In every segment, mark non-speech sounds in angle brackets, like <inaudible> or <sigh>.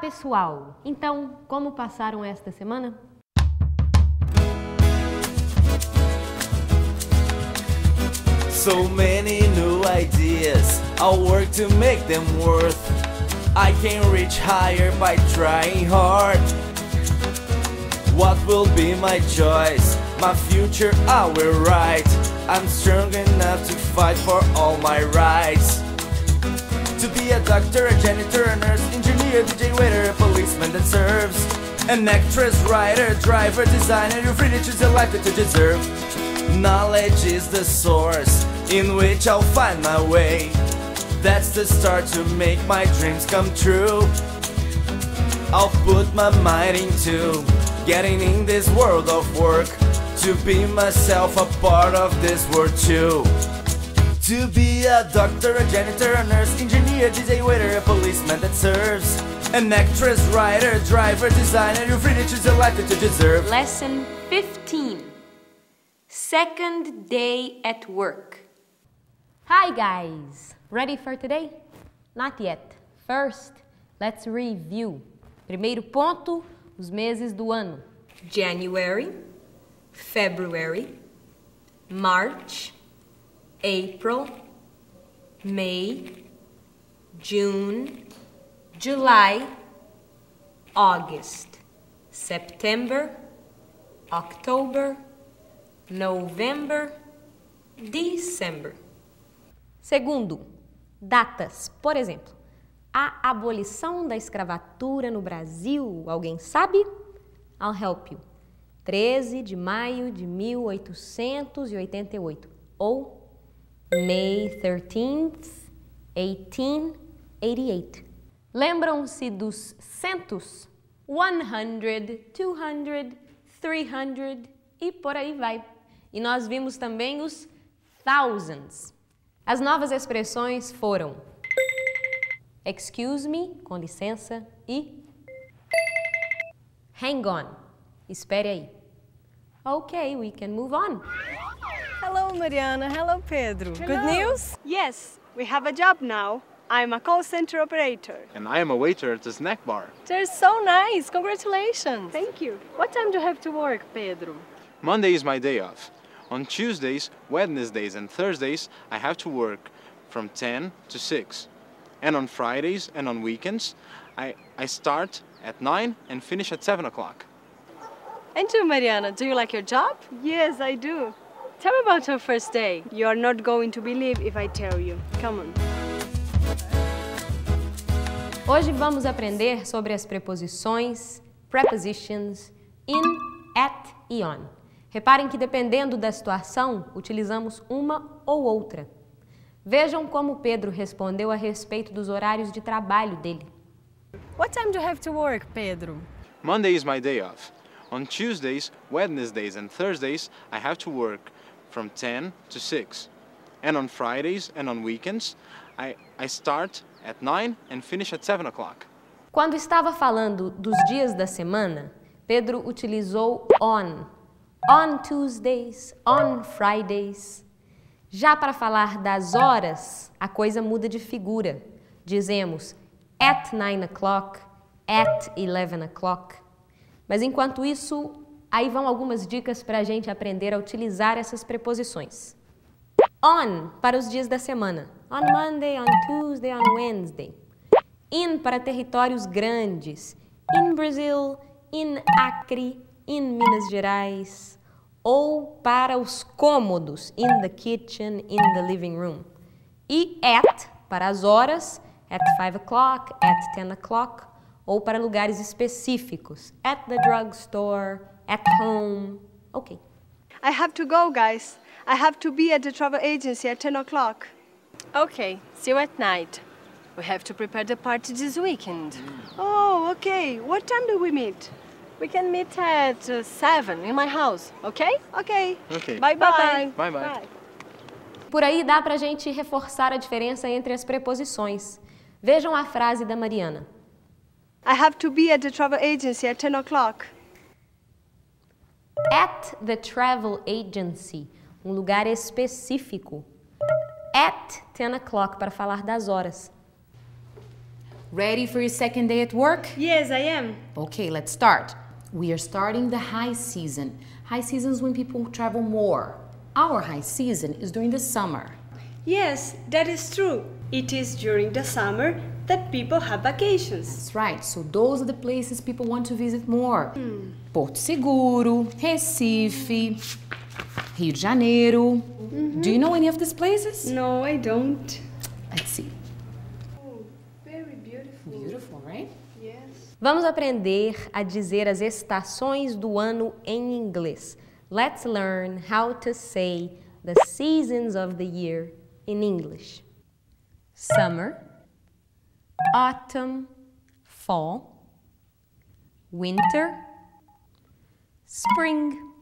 Pessoal! Então, como passaram esta semana? So many new ideas, I'll work to make them worth. I can reach higher by trying hard. What will be my choice? My future I will write. I'm strong enough to fight for all my rights. To be a doctor, a janitor, a nurse, engineer, DJ, waiter, a policeman that serves. An actress, writer, driver, designer, you're free to choose a life that you deserve. Knowledge is the source in which I'll find my way. That's the start to make my dreams come true. I'll put my mind into getting in this world of work to be myself a part of this world too. To be a doctor, a janitor, a nurse, engineer, DJ, waiter, a policeman that serves. An actress, writer, driver, designer, you're free to choose the life that you deserve. Lesson 15 Second day at work. Hi, guys! Ready for today? Not yet. First, let's review. Primeiro ponto, os meses do ano. January, February, March, April, May, June, July, August, September, October, November, December. Segundo, datas. Por exemplo, a abolição da escravatura no Brasil, alguém sabe? I'll help you. 13 de maio de 1888 ou May 13th, 1888. Lembram-se dos centos? 100, 200, 300 e por aí vai. E nós vimos também os thousands. As novas expressões foram excuse me, com licença, e hang on, espere aí. Ok, we can move on. Hello, Mariana. Hello, Pedro. Good news? Yes, we have a job now. I'm a call center operator. And I am a waiter at the snack bar. They're so nice. Congratulations. Thank you. What time do you have to work, Pedro? Monday is my day off. On Tuesdays, Wednesdays, and Thursdays, I have to work from 10 to 6. And on Fridays and on weekends, I, I start at 9 and finish at 7 o'clock. And you, Mariana, do you like your job? Yes, I do. Tell me about your first day. You are not going to believe if I tell you. Come on. Hoje vamos aprender sobre as preposições, prepositions, in, at e on. Reparem que dependendo da situação, utilizamos uma ou outra. Vejam como Pedro respondeu a respeito dos horários de trabalho dele. What time do you have to work, Pedro? Monday is my day off. On Tuesdays, Wednesdays, and Thursdays, I have to work from 10 to 6. And on Fridays and on weekends, I, I start at 9 and finish at 7 o'clock. Quando estava falando dos dias da semana, Pedro utilizou on. On Tuesdays, on Fridays. Já para falar das horas, a coisa muda de figura. Dizemos at 9 o'clock, at 11 o'clock. Mas enquanto isso, aí vão algumas dicas para a gente aprender a utilizar essas preposições. On para os dias da semana. On Monday, on Tuesday, on Wednesday. In para territórios grandes. In Brazil, in Acre, in Minas Gerais. Ou para os cômodos. In the kitchen, in the living room. E at para as horas. At 5 o'clock, at 10 o'clock. Ou para lugares específicos. At the drugstore, at home. Ok. I have to go, guys. I have to be at the travel agency at 10 o'clock. Okay, see you at night. We have to prepare the party this weekend. Oh, okay. What time do we meet? We can meet at uh, 7 in my house, okay? Okay. Okay. Bye-bye. Bye bye. Por aí dá para a gente reforçar a diferença entre as preposições. Vejam a frase da Mariana. I have to be at the travel agency at 10 o'clock. At the travel agency, um lugar específico. At 10 o'clock, para falar das horas. Ready for your second day at work? Yes, I am. Okay, let's start. We are starting the high season. High season is when people travel more. Our high season is during the summer. Yes, that is true. It is during the summer that people have vacations. That's right. So those are the places people want to visit more. Porto Seguro, Recife, Rio de Janeiro. Do you know any of these places? No, I don't. Let's see. Very beautiful. Beautiful, right? Yes. Vamos aprender a dizer as estações do ano em inglês. Let's learn how to say the seasons of the year in English. Summer, autumn, fall, winter, spring.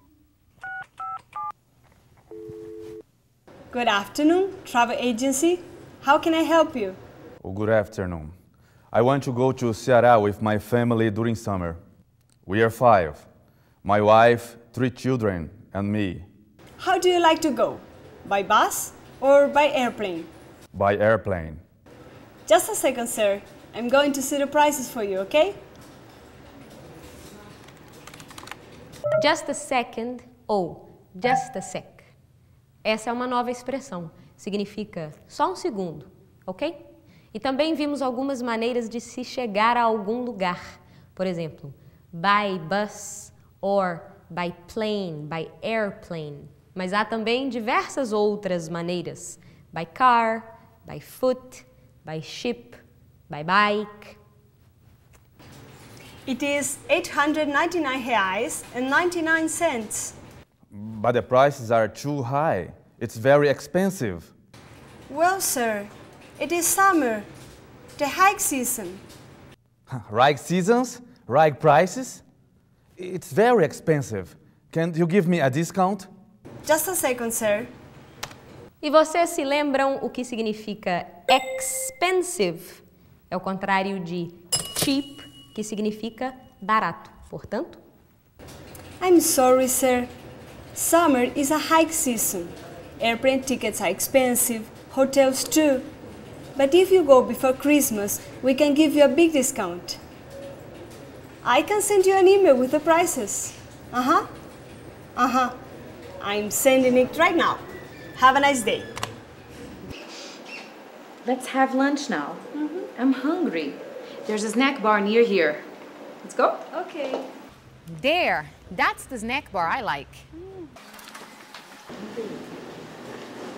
Good afternoon, travel agency. How can I help you? Oh, good afternoon. I want to go to Ceará with my family during summer. We are five my wife, three children, and me, How do you like to go? By bus or by airplane? by airplane. Just a second, sir. I'm going to see the prices for you, okay? Just a second ou just a sec. Essa é uma nova expressão. Significa só um segundo, ok? E também vimos algumas maneiras de se chegar a algum lugar. Por exemplo, by bus or by plane, by airplane. Mas há também diversas outras maneiras: by car, by foot, by ship, by bike. It is 899 reais and 99 cents. But the prices are too high. It's very expensive. Well, sir, it is summer, the hike season. <laughs> Right seasons, right prices. It's very expensive. Can you give me a discount? Just a second, sir. E vocês se lembram o que significa expensive? É o contrário de cheap, que significa barato. Portanto, I'm sorry, sir. Summer is a hike season. Airplane tickets are expensive, hotels too. But if you go before Christmas, we can give you a big discount. I can send you an email with the prices. Uh huh. Uh huh. I'm sending it right now. Have a nice day. Let's have lunch now. Mm-hmm. I'm hungry. There's a snack bar near here. Let's go. Okay. There. That's the snack bar I like. Mm.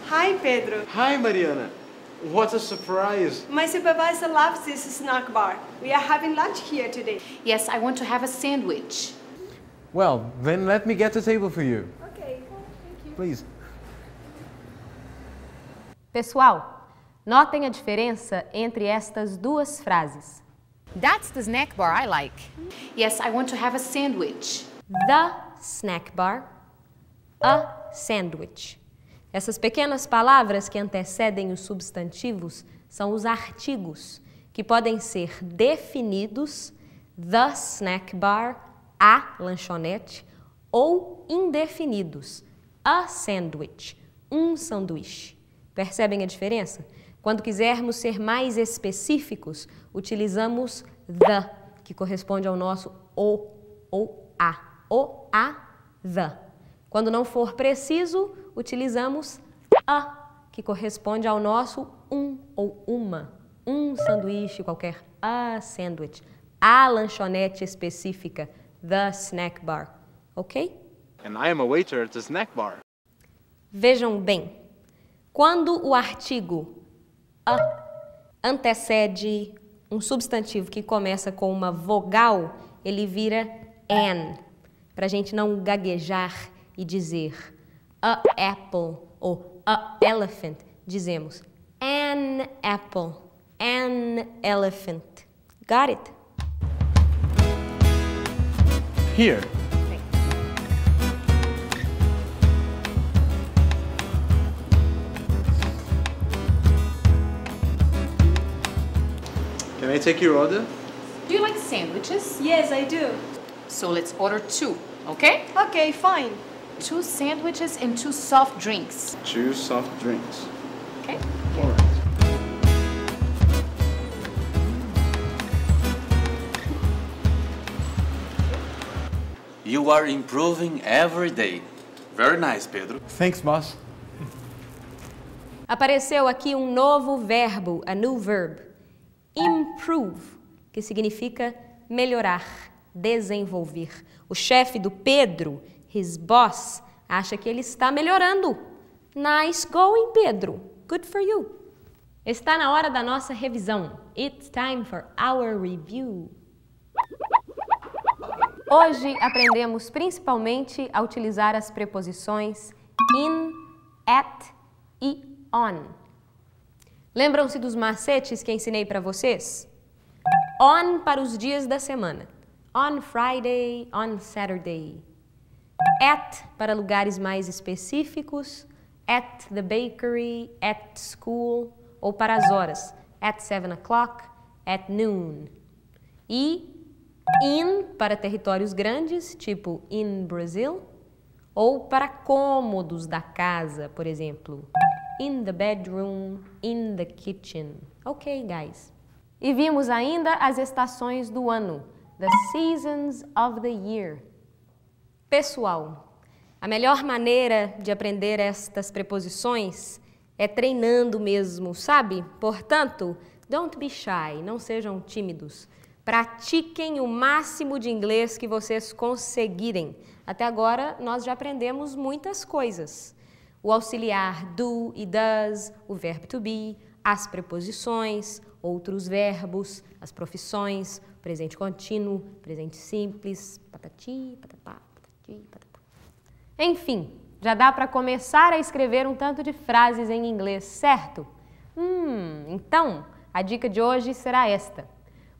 Hi, Pedro. Hi, Mariana. What a surprise. My supervisor loves this snack bar. We are having lunch here today. Yes, I want to have a sandwich. Well, then let me get the table for you. Please. pessoal, notem a diferença entre estas duas frases. That's the snack bar I like. Yes, I want to have a sandwich. The snack bar, a sandwich. Essas pequenas palavras que antecedem os substantivos são os artigos, que podem ser definidos the snack bar, a lanchonete, ou indefinidos, a sandwich, um sanduíche. Percebem a diferença? Quando quisermos ser mais específicos, utilizamos the, que corresponde ao nosso o ou a. O, a, the. Quando não for preciso, utilizamos a, que corresponde ao nosso um ou uma. Um sanduíche qualquer, a sandwich. A lanchonete específica, the snack bar. Ok? And I am a waiter at the snack bar. Vejam bem, quando o artigo a antecede um substantivo que começa com uma vogal, ele vira an, para a gente não gaguejar e dizer a apple ou a elephant, dizemos an apple, an elephant. Got it? Here. I take your order? Do you like sandwiches? Yes, I do. So let's order two, okay? Okay, fine. Two sandwiches and two soft drinks. Two soft drinks. Okay. All right. You are improving every day. Very nice, Pedro. Thanks, boss. Apareceu aqui um novo verbo, a new verb improve, que significa melhorar, desenvolver. O chefe do Pedro, his boss, acha que ele está melhorando. Nice going, Pedro. Good for you. Está na hora da nossa revisão. It's time for our review. Hoje aprendemos principalmente a utilizar as preposições in, at e on. Lembram-se dos macetes que ensinei para vocês? On para os dias da semana. On Friday, on Saturday. At para lugares mais específicos. At the bakery, at school. Ou para as horas. At 7 o'clock, at noon. E in para territórios grandes, tipo in Brazil. Ou para cômodos da casa, por exemplo in the bedroom, in the kitchen. Ok, guys. E vimos ainda as estações do ano, the seasons of the year. Pessoal, a melhor maneira de aprender estas preposições é treinando mesmo, sabe? Portanto, don't be shy, não sejam tímidos. Pratiquem o máximo de inglês que vocês conseguirem. Até agora, nós já aprendemos muitas coisas o auxiliar do e does, o verbo to be, as preposições, outros verbos, as profissões, presente contínuo, presente simples, patati, patatá, patati, patatá. Enfim, já dá para começar a escrever um tanto de frases em inglês, certo? Hum, então, a dica de hoje será esta.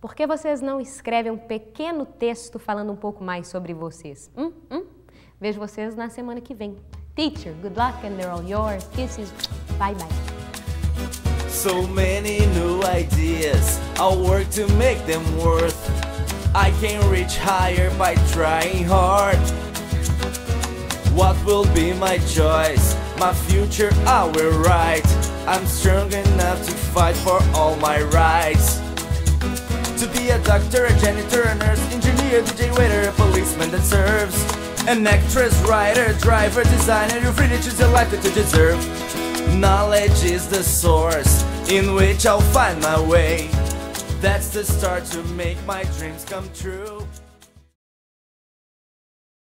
Por que vocês não escrevem um pequeno texto falando um pouco mais sobre vocês? Hum, hum? Vejo vocês na semana que vem. Teacher, good luck and they're all yours. Kisses. Bye bye. So many new ideas, I'll work to make them worth. I can reach higher by trying hard. What will be my choice? My future I will write. I'm strong enough to fight for all my rights. To be a doctor, a janitor, a nurse, engineer, DJ, waiter, a policeman that serves. An actress, writer, driver, designer, you're free to choose your life that you deserve. Knowledge is the source in which I'll find my way. That's the start to make my dreams come true.